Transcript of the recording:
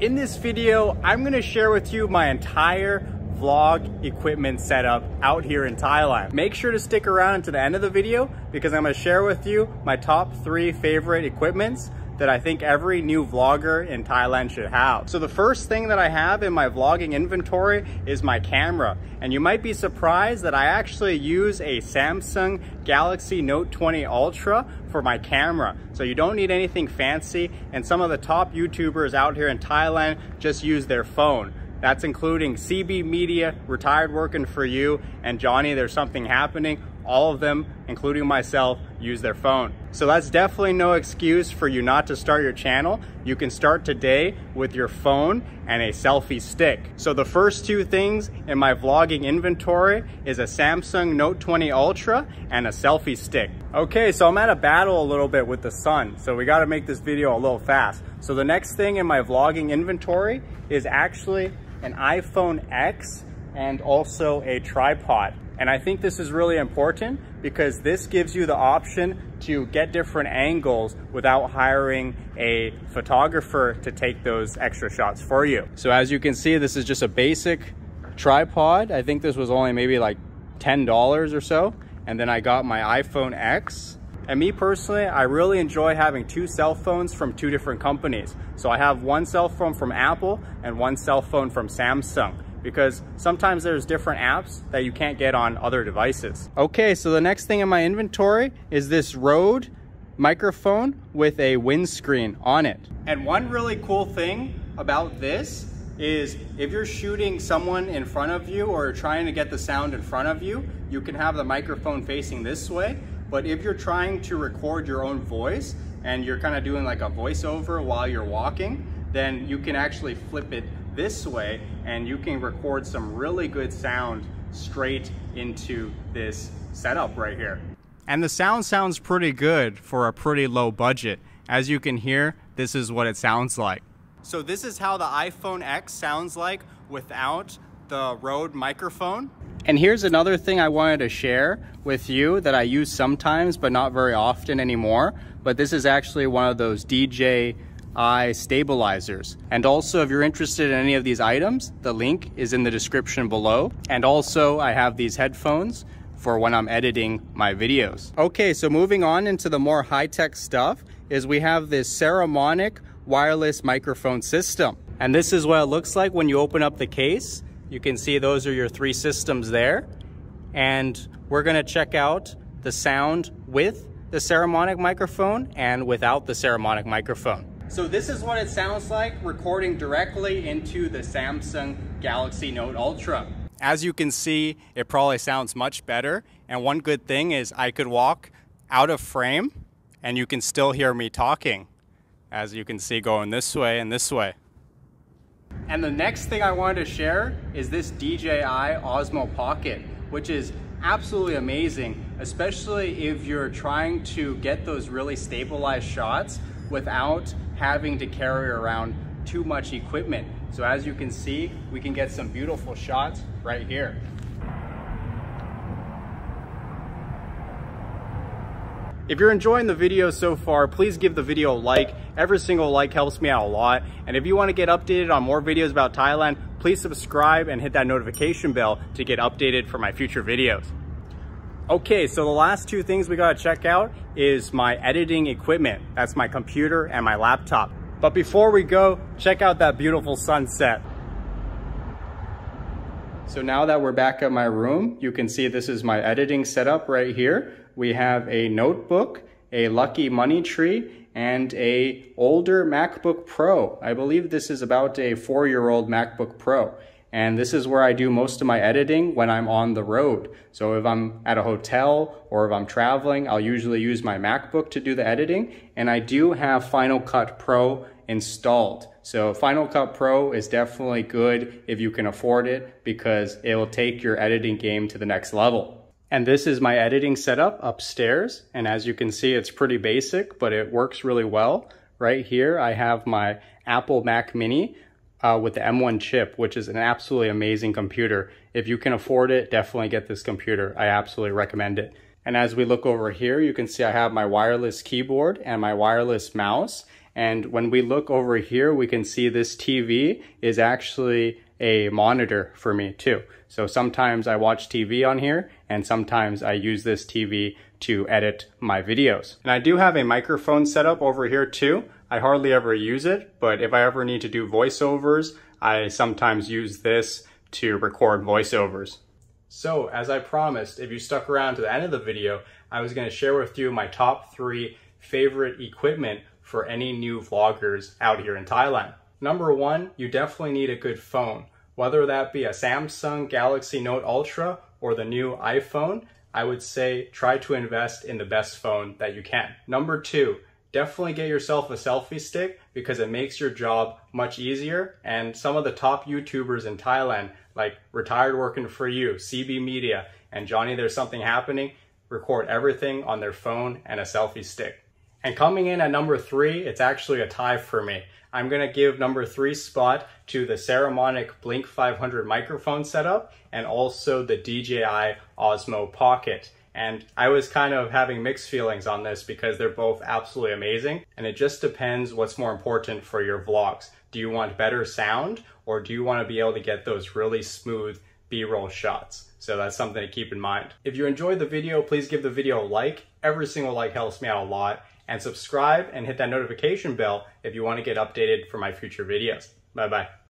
In this video, I'm gonna share with you my entire vlog equipment setup out here in Thailand. Make sure to stick around to the end of the video because I'm gonna share with you my top three favorite equipments that I think every new vlogger in Thailand should have. So the first thing that I have in my vlogging inventory is my camera. And you might be surprised that I actually use a Samsung Galaxy Note 20 Ultra for my camera. So you don't need anything fancy and some of the top YouTubers out here in Thailand just use their phone. That's including CB Media, Retired Working For You, and Johnny There's Something Happening all of them, including myself, use their phone. So that's definitely no excuse for you not to start your channel. You can start today with your phone and a selfie stick. So the first two things in my vlogging inventory is a Samsung Note 20 Ultra and a selfie stick. Okay, so I'm at a battle a little bit with the sun, so we gotta make this video a little fast. So the next thing in my vlogging inventory is actually an iPhone X and also a tripod. And I think this is really important because this gives you the option to get different angles without hiring a photographer to take those extra shots for you. So as you can see, this is just a basic tripod. I think this was only maybe like $10 or so. And then I got my iPhone X. And me personally, I really enjoy having two cell phones from two different companies. So I have one cell phone from Apple and one cell phone from Samsung because sometimes there's different apps that you can't get on other devices. Okay, so the next thing in my inventory is this Rode microphone with a windscreen on it. And one really cool thing about this is if you're shooting someone in front of you or trying to get the sound in front of you, you can have the microphone facing this way. But if you're trying to record your own voice and you're kind of doing like a voiceover while you're walking, then you can actually flip it this way and you can record some really good sound straight into this setup right here. And the sound sounds pretty good for a pretty low budget. As you can hear, this is what it sounds like. So this is how the iPhone X sounds like without the Rode microphone. And here's another thing I wanted to share with you that I use sometimes, but not very often anymore. But this is actually one of those DJ eye stabilizers. And also if you're interested in any of these items, the link is in the description below. And also I have these headphones for when I'm editing my videos. Okay, so moving on into the more high-tech stuff is we have this Saramonic wireless microphone system. And this is what it looks like when you open up the case. You can see those are your three systems there. And we're gonna check out the sound with the Saramonic microphone and without the Saramonic microphone. So this is what it sounds like recording directly into the Samsung Galaxy Note Ultra. As you can see, it probably sounds much better. And one good thing is I could walk out of frame and you can still hear me talking. As you can see going this way and this way. And the next thing I wanted to share is this DJI Osmo Pocket, which is absolutely amazing, especially if you're trying to get those really stabilized shots without having to carry around too much equipment. So as you can see, we can get some beautiful shots right here. If you're enjoying the video so far, please give the video a like. Every single like helps me out a lot. And if you want to get updated on more videos about Thailand, please subscribe and hit that notification bell to get updated for my future videos. Okay, so the last two things we gotta check out is my editing equipment. That's my computer and my laptop. But before we go, check out that beautiful sunset. So now that we're back at my room, you can see this is my editing setup right here. We have a notebook, a Lucky Money Tree, and a older MacBook Pro. I believe this is about a four-year-old MacBook Pro. And this is where I do most of my editing when I'm on the road. So if I'm at a hotel or if I'm traveling, I'll usually use my MacBook to do the editing. And I do have Final Cut Pro installed. So Final Cut Pro is definitely good if you can afford it because it will take your editing game to the next level. And this is my editing setup upstairs. And as you can see, it's pretty basic, but it works really well. Right here, I have my Apple Mac Mini uh, with the M1 chip, which is an absolutely amazing computer. If you can afford it, definitely get this computer. I absolutely recommend it. And as we look over here, you can see I have my wireless keyboard and my wireless mouse. And when we look over here, we can see this TV is actually a monitor for me too. So sometimes I watch TV on here and sometimes I use this TV to edit my videos. And I do have a microphone set up over here too. I hardly ever use it, but if I ever need to do voiceovers, I sometimes use this to record voiceovers. So as I promised, if you stuck around to the end of the video, I was gonna share with you my top three favorite equipment for any new vloggers out here in Thailand. Number one, you definitely need a good phone. Whether that be a Samsung Galaxy Note Ultra or the new iPhone, I would say try to invest in the best phone that you can. Number two, definitely get yourself a selfie stick because it makes your job much easier. And some of the top YouTubers in Thailand, like Retired Working For You, CB Media, and Johnny There's Something Happening, record everything on their phone and a selfie stick. And coming in at number three, it's actually a tie for me. I'm gonna give number three spot to the Saramonic Blink 500 microphone setup and also the DJI Osmo Pocket. And I was kind of having mixed feelings on this because they're both absolutely amazing. And it just depends what's more important for your vlogs. Do you want better sound or do you want to be able to get those really smooth B-roll shots? So that's something to keep in mind. If you enjoyed the video, please give the video a like. Every single like helps me out a lot and subscribe and hit that notification bell if you want to get updated for my future videos. Bye bye.